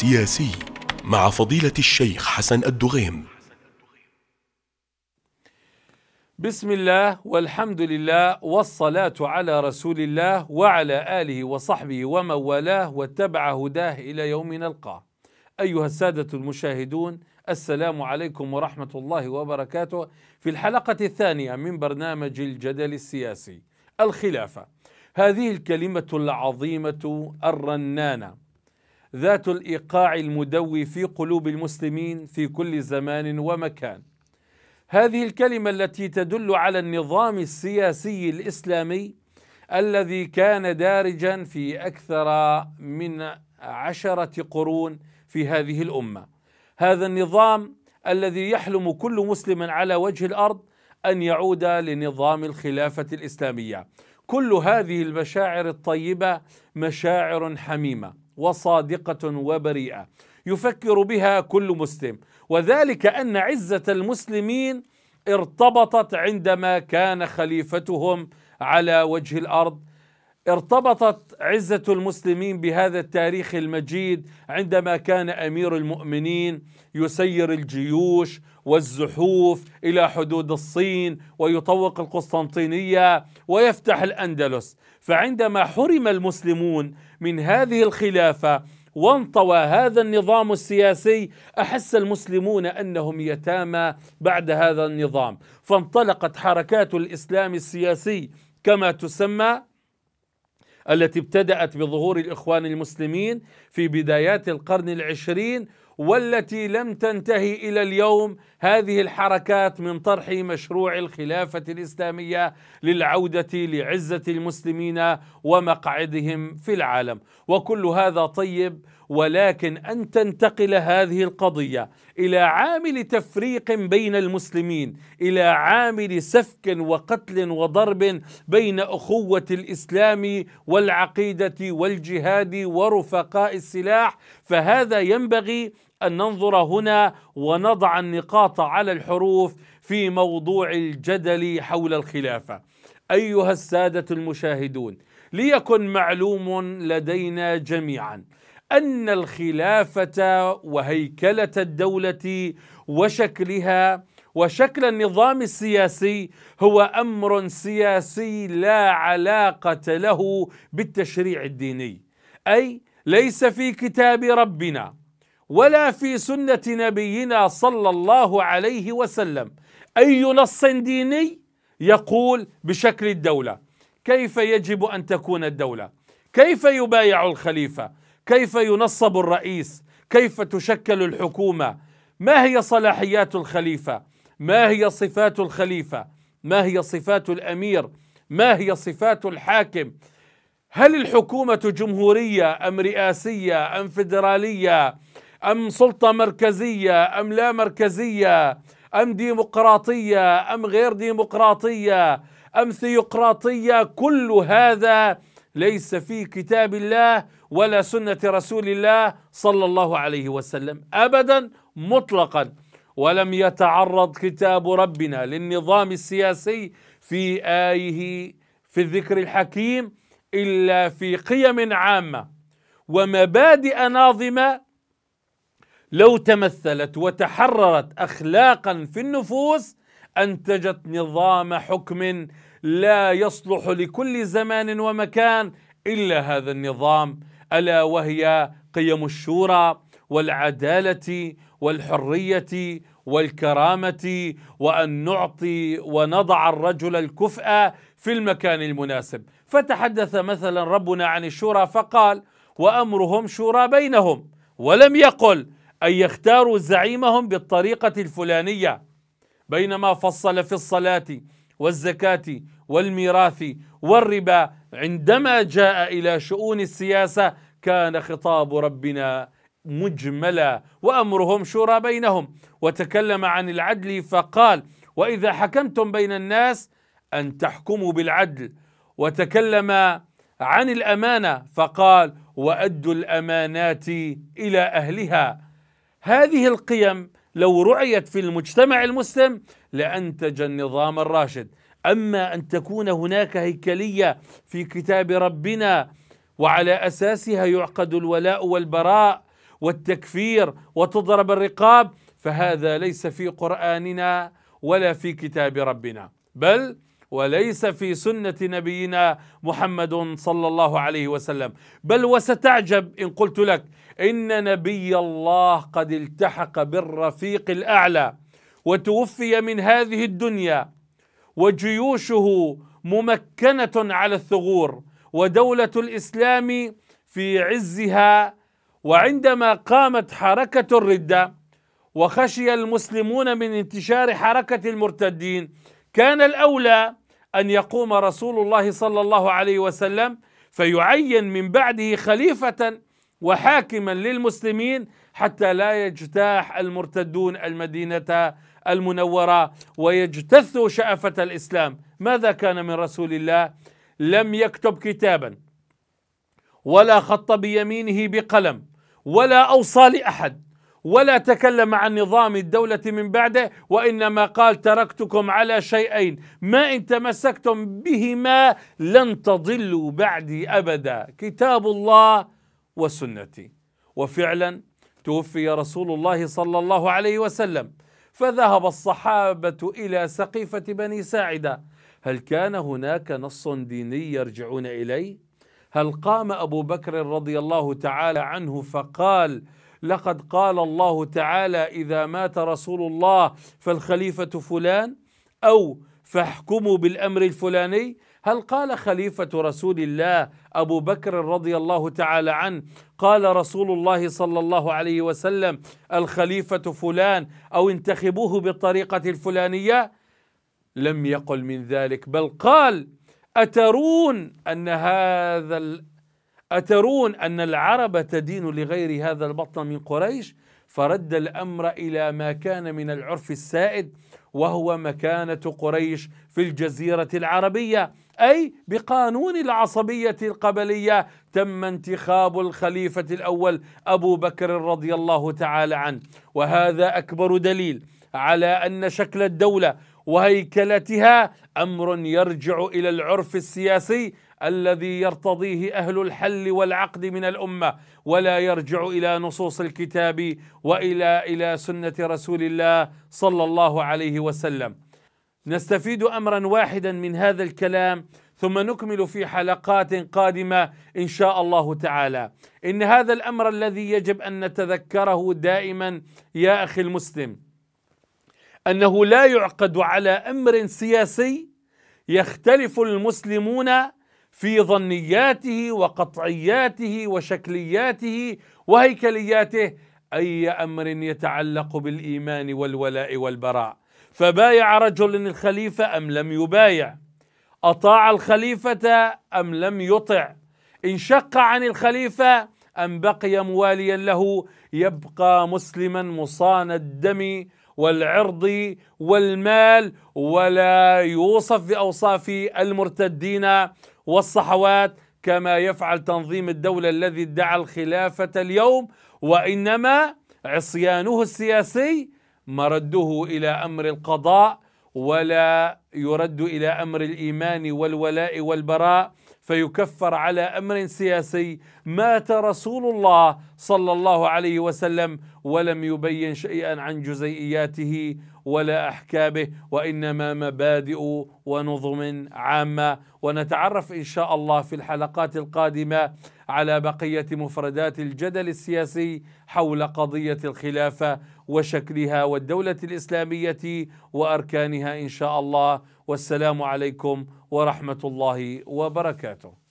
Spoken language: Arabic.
جدل سياسي مع فضيلة الشيخ حسن الدغيم. بسم الله والحمد لله والصلاة على رسول الله وعلى آله وصحبه ومن والاه واتبع هداه إلى يوم نلقاه. أيها السادة المشاهدون السلام عليكم ورحمة الله وبركاته. في الحلقة الثانية من برنامج الجدل السياسي الخلافة. هذه الكلمة العظيمة الرنانة. ذات الإيقاع المدوي في قلوب المسلمين في كل زمان ومكان. هذه الكلمة التي تدل على النظام السياسي الإسلامي الذي كان دارجا في أكثر من عشرة قرون في هذه الأمة. هذا النظام الذي يحلم كل مسلم على وجه الأرض أن يعود لنظام الخلافة الإسلامية. كل هذه المشاعر الطيبة مشاعر حميمة. وصادقة وبريئة. يفكر بها كل مسلم. وذلك أن عزة المسلمين ارتبطت عندما كان خليفتهم على وجه الأرض. ارتبطت عزة المسلمين بهذا التاريخ المجيد عندما كان أمير المؤمنين يسير الجيوش والزحوف إلى حدود الصين ويطوق القسطنطينية ويفتح الأندلس. فعندما حرم المسلمون من هذه الخلافة وانطوى هذا النظام السياسي أحس المسلمون أنهم يتامى بعد هذا النظام. فانطلقت حركات الإسلام السياسي كما تسمى التي ابتدأت بظهور الإخوان المسلمين في بدايات القرن العشرين والتي لم تنتهي إلى اليوم. هذه الحركات من طرح مشروع الخلافة الإسلامية للعودة لعزة المسلمين ومقعدهم في العالم. وكل هذا طيب ولكن أن تنتقل هذه القضية إلى عامل تفريق بين المسلمين إلى عامل سفك وقتل وضرب بين أخوة الإسلام والعقيدة والجهاد ورفقاء السلاح فهذا ينبغي أن ننظر هنا ونضع النقاط على الحروف في موضوع الجدل حول الخلافة. أيها السادة المشاهدون ليكن معلوم لدينا جميعا أن الخلافة وهيكلة الدولة وشكلها وشكل النظام السياسي هو أمر سياسي لا علاقة له بالتشريع الديني أي ليس في كتاب ربنا. ولا في سنة نبينا صلى الله عليه وسلم. أي نص ديني يقول بشكل الدولة. كيف يجب أن تكون الدولة؟ كيف يبايع الخليفة؟ كيف ينصب الرئيس؟ كيف تشكل الحكومة؟ ما هي صلاحيات الخليفة؟ ما هي صفات الخليفة؟ ما هي صفات الأمير؟ ما هي صفات الحاكم؟ هل الحكومة جمهورية أم رئاسية أم فدرالية؟ أم سلطة مركزية أم لا مركزية أم ديمقراطية أم غير ديمقراطية أم ثيوقراطية كل هذا ليس في كتاب الله ولا سنة رسول الله صلى الله عليه وسلم ابدا مطلقا. ولم يتعرض كتاب ربنا للنظام السياسي في آيه في الذكر الحكيم إلا في قيم عامة ومبادئ ناظمة لو تمثلت وتحررت أخلاقا في النفوس أنتجت نظام حكم لا يصلح لكل زمان ومكان إلا هذا النظام. ألا وهي قيم الشورى والعدالة والحرية والكرامة وأن نعطي ونضع الرجل الكفء في المكان المناسب. فتحدث مثلا ربنا عن الشورى فقال وأمرهم شورى بينهم ولم يقل أن يختاروا زعيمهم بالطريقة الفلانية بينما فصل في الصلاة والزكاة والميراث والربا عندما جاء إلى شؤون السياسة كان خطاب ربنا مجملا وأمرهم شورى بينهم وتكلم عن العدل فقال وإذا حكمتم بين الناس أن تحكموا بالعدل وتكلم عن الأمانة فقال وأدوا الأمانات إلى أهلها هذه القيم لو رعيت في المجتمع المسلم لانتج النظام الراشد. أما أن تكون هناك هيكلية في كتاب ربنا وعلى أساسها يعقد الولاء والبراء والتكفير وتضرب الرقاب فهذا ليس في قرآننا ولا في كتاب ربنا. بل وليس في سنة نبينا محمد صلى الله عليه وسلم. بل وستعجب إن قلت لك إن نبي الله قد التحق بالرفيق الأعلى وتوفي من هذه الدنيا وجيوشه ممكنة على الثغور ودولة الإسلام في عزها وعندما قامت حركة الردة وخشي المسلمون من انتشار حركة المرتدين كان الأولى أن يقوم رسول الله صلى الله عليه وسلم فيعين من بعده خليفة وحاكما للمسلمين حتى لا يجتاح المرتدون المدينة المنورة ويجتثوا شأفة الإسلام. ماذا كان من رسول الله؟ لم يكتب كتابا ولا خط بيمينه بقلم ولا أوصى لأحد. ولا تكلم عن نظام الدولة من بعده وإنما قال تركتكم على شيئين. ما إن تمسكتم بهما لن تضلوا بعدي أبدا. كتاب الله وسنتي. وفعلا توفي رسول الله صلى الله عليه وسلم. فذهب الصحابة إلى سقيفة بني ساعدة. هل كان هناك نص ديني يرجعون إليه؟ هل قام أبو بكر رضي الله تعالى عنه فقال لقد قال الله تعالى إذا مات رسول الله فالخليفة فلان أو فاحكموا بالأمر الفلاني. هل قال خليفة رسول الله أبو بكر رضي الله تعالى عنه؟ قال رسول الله صلى الله عليه وسلم الخليفة فلان أو انتخبوه بالطريقة الفلانية؟ لم يقل من ذلك بل قال أترون أن هذا أترون أن العرب تدين لغير هذا البطن من قريش؟ فرد الأمر إلى ما كان من العرف السائد وهو مكانة قريش في الجزيرة العربية أي بقانون العصبية القبلية. تم انتخاب الخليفة الأول أبو بكر رضي الله تعالى عنه وهذا أكبر دليل على أن شكل الدولة وهيكلتها أمر يرجع إلى العرف السياسي الذي يرتضيه أهل الحل والعقد من الأمة ولا يرجع إلى نصوص الكتاب وإلى إلى سنة رسول الله صلى الله عليه وسلم. نستفيد أمرا واحدا من هذا الكلام ثم نكمل في حلقات قادمة إن شاء الله تعالى. إن هذا الأمر الذي يجب أن نتذكره دائما يا أخي المسلم أنه لا يعقد على أمر سياسي يختلف المسلمون في ظنياته وقطعياته وشكلياته وهيكلياته أي أمر يتعلق بالإيمان والولاء والبراء. فبايع رجل الخليفة أم لم يبايع؟ أطاع الخليفة أم لم يطع؟ انشق عن الخليفة أم بقي مواليا له يبقى مسلما مصان الدم والعرض والمال ولا يوصف بأوصاف المرتدين والصحوات كما يفعل تنظيم الدولة الذي ادعى الخلافة اليوم وإنما عصيانه السياسي مرده إلى أمر القضاء ولا يرد إلى أمر الإيمان والولاء والبراء فيكفر على أمر سياسي مات رسول الله صلى الله عليه وسلم ولم يبين شيئا عن جزيئياته ولا احكامه وإنما مبادئ ونظم عامة. ونتعرف إن شاء الله في الحلقات القادمة على بقية مفردات الجدل السياسي حول قضية الخلافة وشكلها والدولة الإسلامية وأركانها إن شاء الله. والسلام عليكم ورحمة الله وبركاته.